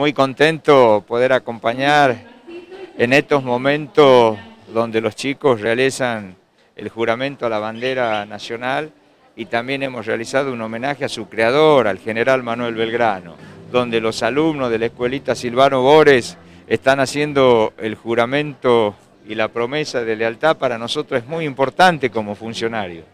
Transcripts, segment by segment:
muy contento poder acompañar en estos momentos donde los chicos realizan el juramento a la bandera nacional y también hemos realizado un homenaje a su creador, al general Manuel Belgrano, donde los alumnos de la escuelita Silvano Bores están haciendo el juramento y la promesa de lealtad para nosotros es muy importante como funcionarios.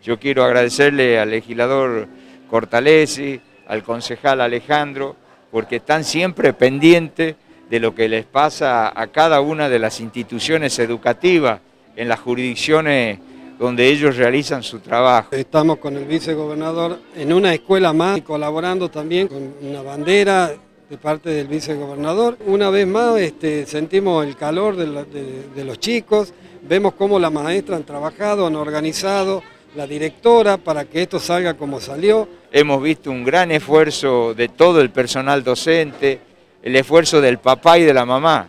Yo quiero agradecerle al legislador Cortalesi, al concejal Alejandro, porque están siempre pendientes de lo que les pasa a cada una de las instituciones educativas en las jurisdicciones donde ellos realizan su trabajo. Estamos con el vicegobernador en una escuela más, colaborando también con una bandera de parte del vicegobernador. Una vez más este, sentimos el calor de, los chicos, vemos cómo las maestras han trabajado, han organizado, la directora para que esto salga como salió. Hemos visto un gran esfuerzo de todo el personal docente, el esfuerzo del papá y de la mamá,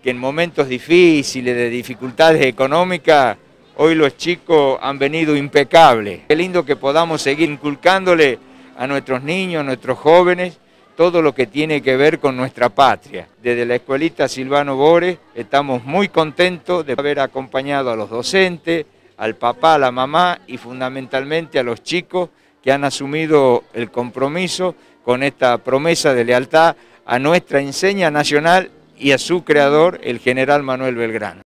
que en momentos difíciles, de dificultades económicas, hoy los chicos han venido impecables. Qué lindo que podamos seguir inculcándole a nuestros niños, a nuestros jóvenes, todo lo que tiene que ver con nuestra patria. Desde la escuelita Silvano Bores estamos muy contentos de haber acompañado a los docentes, al papá, a la mamá y fundamentalmente a los chicos que han asumido el compromiso con esta promesa de lealtad a nuestra enseña nacional y a su creador, el general Manuel Belgrano.